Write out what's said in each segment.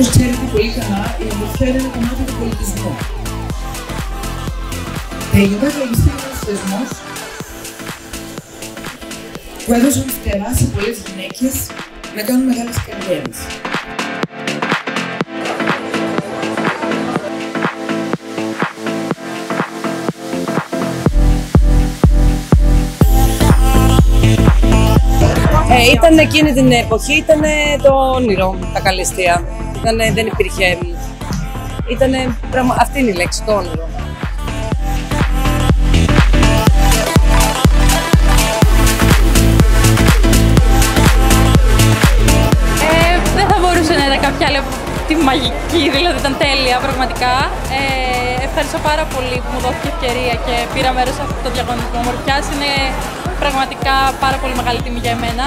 όπω ξέρετε πολύ καλά, η ατμοσφαίρα είναι κομμάτι του πολιτισμού. Τελικά λογιστή είναι ένας θεσμός που έδωσαν φτερά σε πολλές γυναίκες να κάνουν μεγάλες καριέρες. Ε, ήταν εκείνη την εποχή, ήταν το όνειρο τα καλυστία. Ήτανε, δεν υπήρχε. Ήτανε, πραγμα... αυτή είναι η λέξη, το όνειρο. Ε, δεν θα μπορούσε να είναι κάποια άλλη τη μαγική, δηλαδή ήταν τέλεια πραγματικά. Ε, ευχαριστώ πάρα πολύ που μου δόθηκε ευκαιρία και πήρα μέρος σε αυτό το διαγωνισμό ομορφιάς. Είναι πραγματικά πάρα πολύ μεγάλη τιμή για εμένα.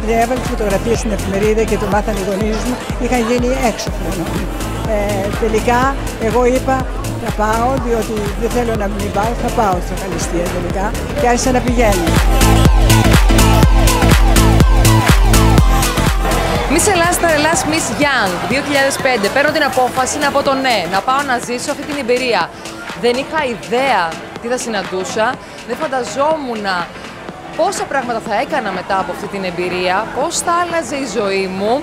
Την έβαλε φωτογραφία στην εφημερίδα και το μάθανε οι γονείς μου, είχαν γίνει έξω Ε, τελικά εγώ είπα θα πάω διότι δεν θέλω να μην πάω, θα πάω στα Καλυστία τελικά και άρχισα να πηγαίνω. Miss Ελλάς στα Ελλάς Miss Young 2005. Παίρνω την απόφαση να πω το ναι, να πάω να ζήσω αυτή την εμπειρία. Δεν είχα ιδέα τι θα συναντούσα, δεν φανταζόμουν πόσα πράγματα θα έκανα μετά από αυτή την εμπειρία, πώς θα άλλαζε η ζωή μου.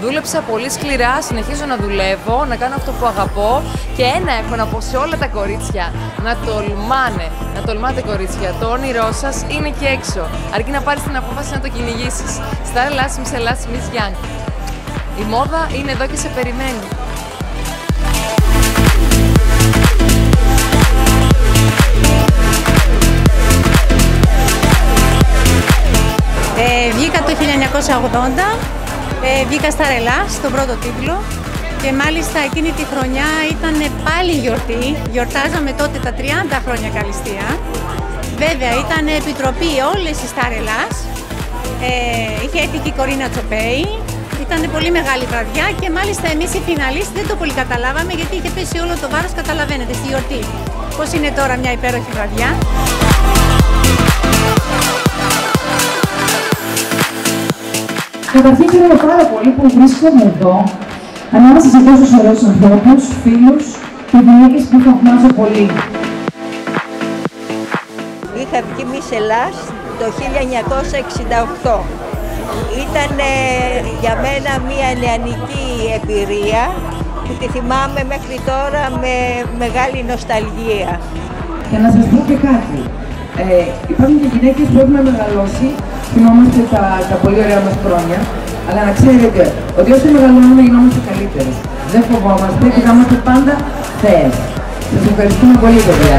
Δούλεψα πολύ σκληρά, συνεχίζω να δουλεύω, να κάνω αυτό που αγαπώ και ένα έχω να πω σε όλα τα κορίτσια, να τολμάνε, να τολμάτε κορίτσια, το όνειρό σας είναι εκεί έξω, αρκεί να πάρεις την απόφαση να το κυνηγήσεις. Star Ελλάς, Miss Ελλάς, Miss Young. Η μόδα είναι εδώ και σε περιμένει. 1980, ε, βγήκα στα Ρελά, στον πρώτο τίτλο και μάλιστα εκείνη τη χρονιά ήταν πάλι γιορτή, γιορτάζαμε τότε τα 30 χρόνια Καλυστία. Βέβαια ήταν επιτροπή όλες οι Σταρελάς, ε, είχε έρθει και η Κορίνα Τσοπέη, ήταν πολύ μεγάλη βραδιά και μάλιστα εμείς οι φιναλίστ δεν το πολύ καταλάβαμε γιατί είχε πέσει όλο το βάρος, καταλαβαίνετε, στη γιορτή. Πώς είναι τώρα μια υπέροχη βραδιά. Καταρχήν χαίρομαι πάρα πολύ που βρίσκομαι εδώ, ανάμεσα σε τόσους ωραίους ανθρώπους, φίλους και γυναίκες που θαυμάζω πολύ. Είχα βγει Miss Ελλάς το 1968. Ήταν για μένα μια νεανική εμπειρία που τη θυμάμαι μέχρι τώρα με μεγάλη νοσταλγία. Για να σας πω και κάτι, ε, υπάρχουν και γυναίκες που έχουν μεγαλώσει, θυμόμαστε τα, τα πολύ ωραία μας χρόνια, αλλά να ξέρετε ότι όσο μεγαλώνουμε γινόμαστε καλύτερες. Δεν φοβόμαστε και θα είμαστε πάντα θέες. Σας ευχαριστούμε πολύ παιδιά.